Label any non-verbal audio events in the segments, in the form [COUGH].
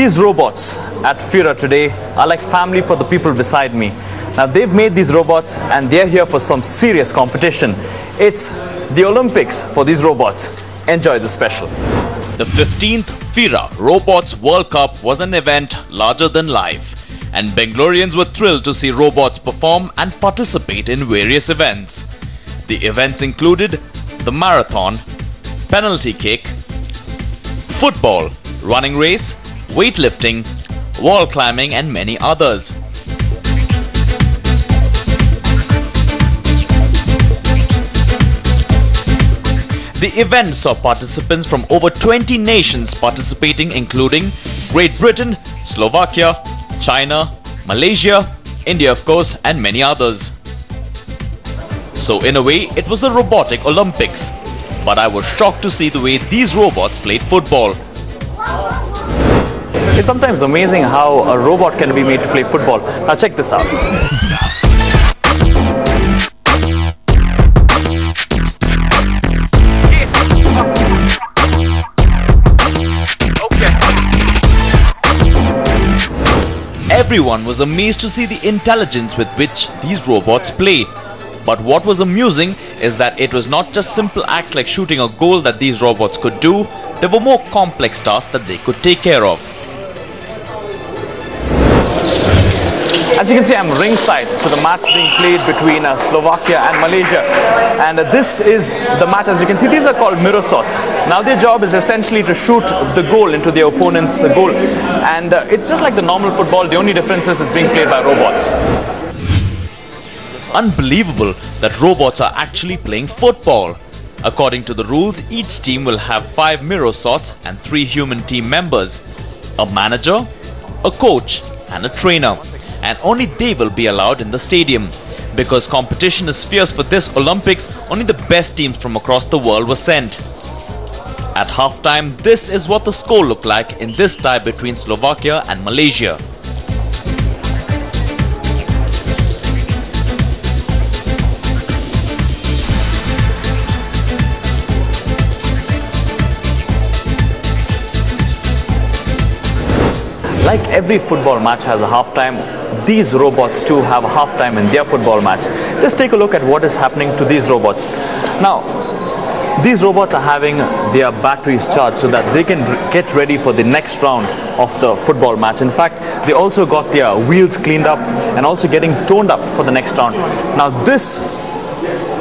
These robots at FIRA today are like family for the people beside me. Now they've made these robots and they're here for some serious competition. It's the Olympics for these robots. Enjoy the special. The 15th FIRA Robots World Cup was an event larger than life, and Bangaloreans were thrilled to see robots perform and participate in various events. The events included the marathon, penalty kick, football, running race, weightlifting, wall climbing, and many others. The event saw participants from over 20 nations participating including Great Britain, Slovakia, China, Malaysia, India of course and many others. So in a way it was the robotic Olympics. But I was shocked to see the way these robots played football. It's sometimes amazing how a robot can be made to play football. Now check this out. Everyone was amazed to see the intelligence with which these robots play. But what was amusing is that it was not just simple acts like shooting a goal that these robots could do, there were more complex tasks that they could take care of. As you can see, I'm ringside to the match being played between uh, Slovakia and Malaysia. And uh, this is the match, as you can see, these are called MiroSots. Now their job is essentially to shoot the goal into their opponent's uh, goal. And uh, it's just like the normal football, the only difference is it's being played by robots. Unbelievable that robots are actually playing football. According to the rules, each team will have 5 MiroSots and 3 human team members. A manager, a coach and a trainer and only they will be allowed in the stadium. Because competition is fierce for this Olympics, only the best teams from across the world were sent. At halftime, this is what the score looked like in this tie between Slovakia and Malaysia. Like every football match has a halftime, these robots too have a halftime in their football match. Just take a look at what is happening to these robots. Now, these robots are having their batteries charged so that they can get ready for the next round of the football match. In fact, they also got their wheels cleaned up and also getting toned up for the next round. Now, this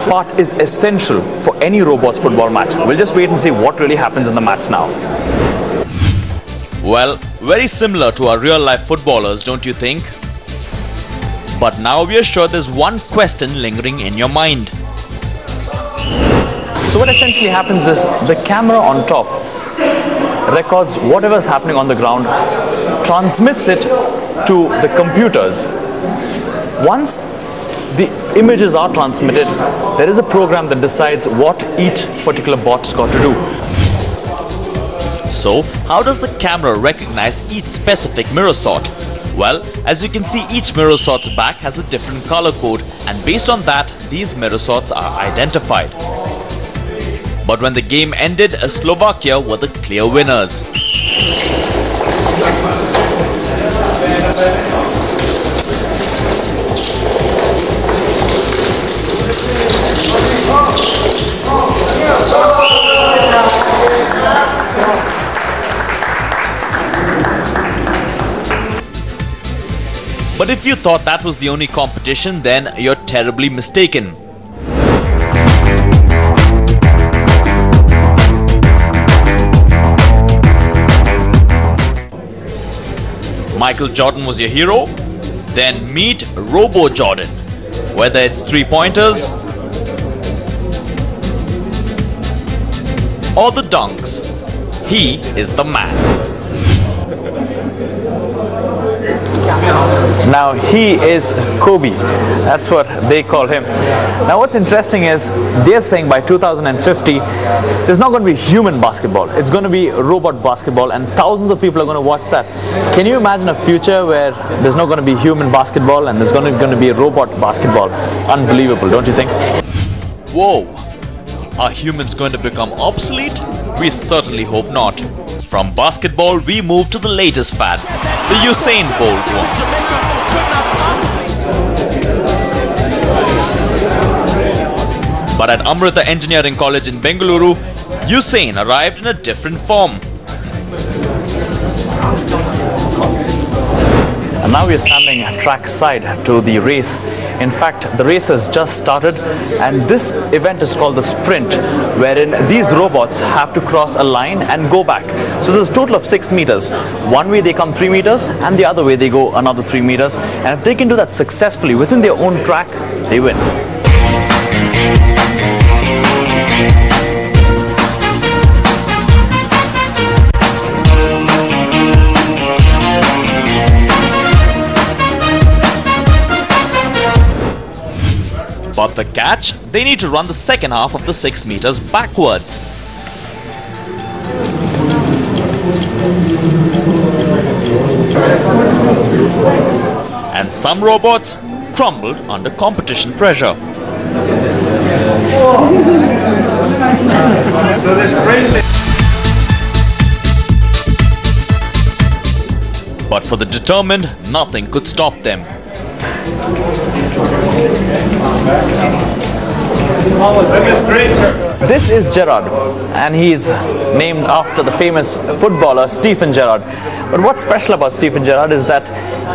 part is essential for any robots football match. We'll just wait and see what really happens in the match now. Well, very similar to our real life footballers, don't you think? But now we are sure there's one question lingering in your mind. So what essentially happens is the camera on top records whatever is happening on the ground, transmits it to the computers. Once the images are transmitted, there is a program that decides what each particular bot's got to do. So, how does the camera recognize each specific MiroSot? Well, as you can see each MiroSot's back has a different color code and based on that, these MiroSots are identified. But when the game ended, Slovakia were the clear winners. But if you thought that was the only competition, then you're terribly mistaken. Michael Jordan was your hero? Then meet Robo Jordan. Whether it's three pointers or the dunks, he is the man. Now he is Kobe. That's what they call him. Now what's interesting is they're saying by 2050 there's not going to be human basketball. It's going to be robot basketball and thousands of people are going to watch that. Can you imagine a future where there's not going to be human basketball and there's going to, going to be robot basketball? Unbelievable, don't you think? Whoa! Are humans going to become obsolete? We certainly hope not. From basketball, we move to the latest fad, the Usain Bolt one. But at Amrita Engineering College in Bengaluru, Usain arrived in a different form. And now we are standing track side to the race. In fact, the race has just started and this event is called the sprint wherein these robots have to cross a line and go back. So there's a total of six meters. One way they come three meters and the other way they go another three meters. And if they can do that successfully within their own track, they win. But the catch? They need to run the second half of the 6 meters backwards. And some robots crumbled under competition pressure. But for the determined, nothing could stop them. This is Gerrard, and he's named after the famous footballer Steven Gerrard. But what's special about Steven Gerrard is that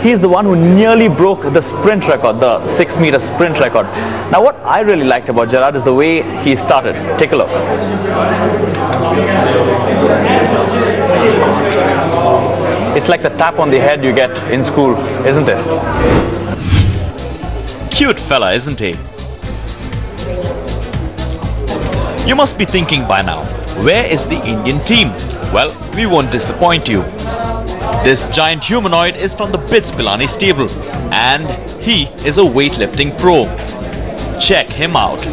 he's the one who nearly broke the sprint record, the six meter sprint record. Now, what I really liked about Gerrard is the way he started. Take a look. It's like the tap on the head you get in school, isn't it? Cute fella, isn't he? You must be thinking by now, where is the Indian team? Well, we won't disappoint you. This giant humanoid is from the BITS Pilani stable and he is a weightlifting pro. Check him out.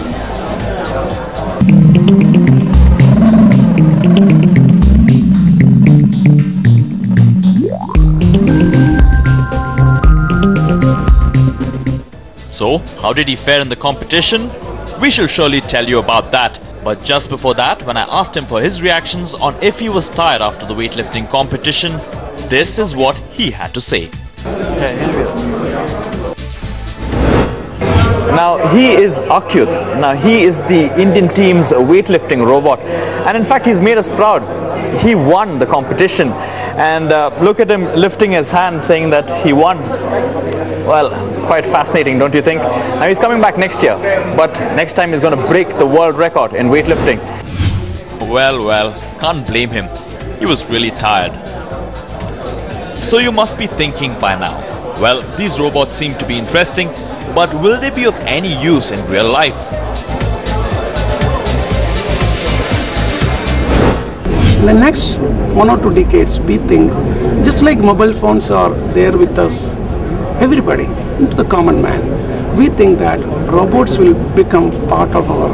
So, how did he fare in the competition? We shall surely tell you about that. But just before that, when I asked him for his reactions on if he was tired after the weightlifting competition, this is what he had to say. Now he is Akyut. Now he is the Indian team's weightlifting robot, and in fact he's made us proud. He won the competition, and uh, look at him lifting his hand, saying that he won. Well, quite fascinating, don't you think? Now he's coming back next year, but next time he's going to break the world record in weightlifting. Well, well, can't blame him. He was really tired. So you must be thinking by now, well, these robots seem to be interesting, but will they be of any use in real life? In the next one or two decades, we think just like mobile phones are there with us, everybody, to the common man, we think that robots will become part of our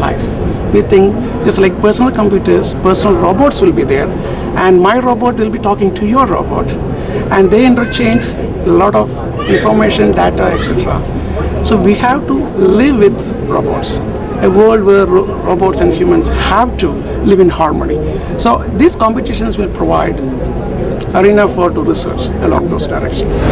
life. We think just like personal computers, personal robots will be there, and my robot will be talking to your robot, and they interchange a lot of information, data, etc. So we have to live with robots a world where ro- robots and humans have to live in harmony. So these competitions will provide arena for to research along those directions.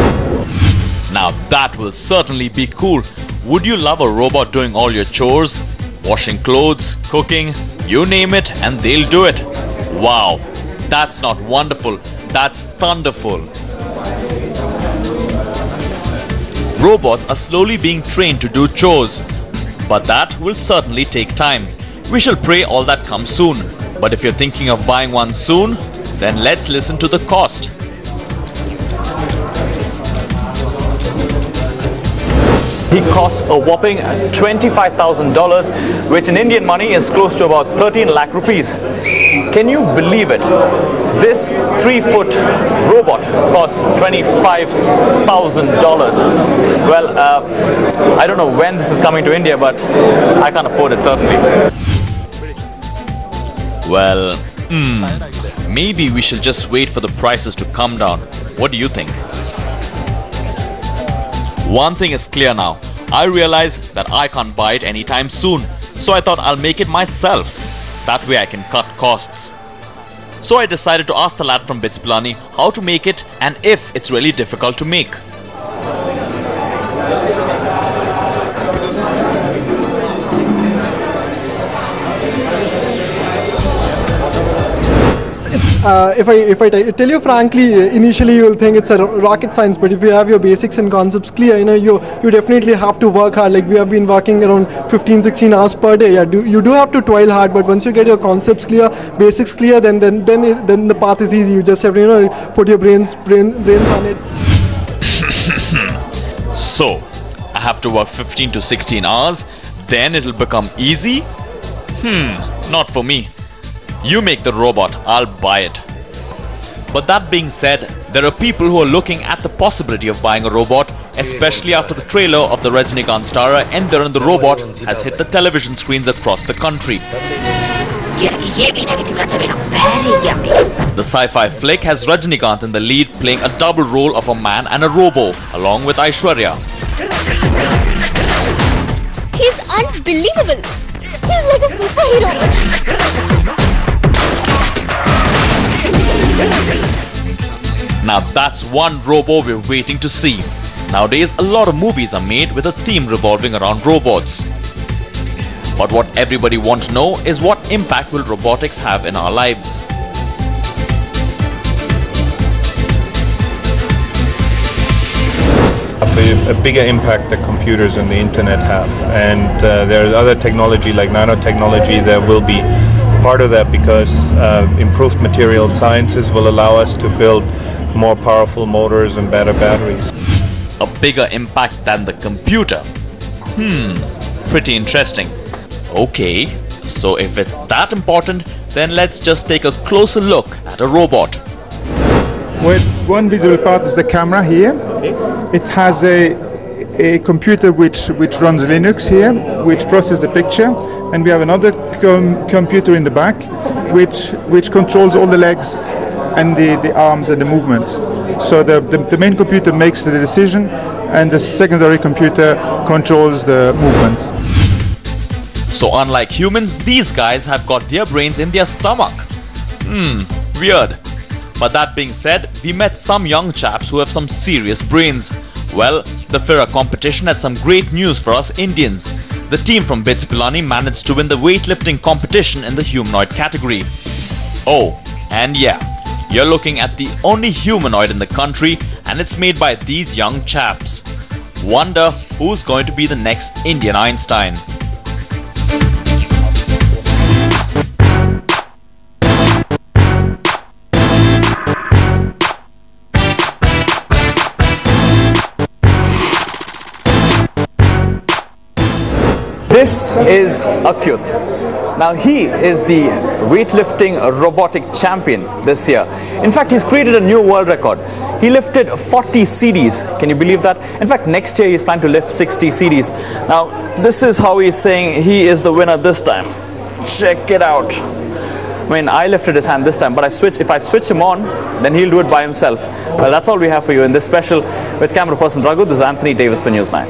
That will certainly be cool. Would you love a robot doing all your chores? Washing clothes, cooking, you name it, and they'll do it. Wow, that's not wonderful, that's thunderful. Robots are slowly being trained to do chores, but that will certainly take time. We shall pray all that comes soon. But if you're thinking of buying one soon, then let's listen to the cost. He costs a whopping $25,000, which in Indian money is close to about 13 lakh rupees. Can you believe it? This three foot robot costs $25,000. Well, uh, I don't know when this is coming to India, but I can't afford it certainly. Well, hmm, maybe we should just wait for the prices to come down. What do you think? One thing is clear now. I realize that I can't buy it anytime soon. So I thought I'll make it myself. That way I can cut costs. So I decided to ask the lad from BITS Pilani how to make it and if it's really difficult to make. Uh, if I if I tell you frankly, uh, initially you will think it's a rocket science, but if you have your basics and concepts clear, you know you you definitely have to work hard. Like we have been working around 15, 16 hours per day. Yeah, do, you do have to toil hard, but once you get your concepts clear, basics clear, then then then it, then the path is easy. You just have to you know put your brains brain, brains on it. [LAUGHS] So, I have to work 15 to 16 hours, then it'll become easy? Hmm, not for me. You make the robot, I'll buy it. But that being said, there are people who are looking at the possibility of buying a robot, especially after the trailer of the Rajnikant starrer Enthiran the Robot has hit the television screens across the country. The sci-fi flick has Rajnikant in the lead playing a double role of a man and a robo, along with Aishwarya. He's unbelievable! He's like a superhero! Now that's one robo we're waiting to see. Nowadays, a lot of movies are made with a theme revolving around robots. But what everybody wants to know is what impact will robotics have in our lives? a, a bigger impact that computers and the internet have. And uh, there's other technology like nanotechnology that will be part of that because uh, improved material sciences will allow us to build more powerful motors and better batteries. A bigger impact than the computer? Hmm, pretty interesting. Okay, so if it's that important, then let's just take a closer look at a robot. Well, one visible part is the camera here. It has a, a computer which, which runs Linux here, which processes the picture, and we have another com- computer in the back, which, which controls all the legs and the, the arms and the movements. So the, the, the main computer makes the decision, and the secondary computer controls the movements. So unlike humans, these guys have got their brains in their stomach. Hmm, weird. But that being said, we met some young chaps who have some serious brains. Well, the FIRA competition had some great news for us Indians. The team from Bits Pilani managed to win the weightlifting competition in the humanoid category. Oh, and yeah, you're looking at the only humanoid in the country, and it's made by these young chaps. Wonder who's going to be the next Indian Einstein. Is Akyut. Now he is the weightlifting robotic champion this year. In fact, he's created a new world record. He lifted 40 CDs. Can you believe that? In fact, next year he's planning to lift 60 CDs. Now, this is how he's saying he is the winner this time. Check it out. I mean, I lifted his hand this time, but I switch. If I switch him on, then he'll do it by himself. Well, that's all we have for you in this special with camera person Raghu. This is Anthony Davis for News 9.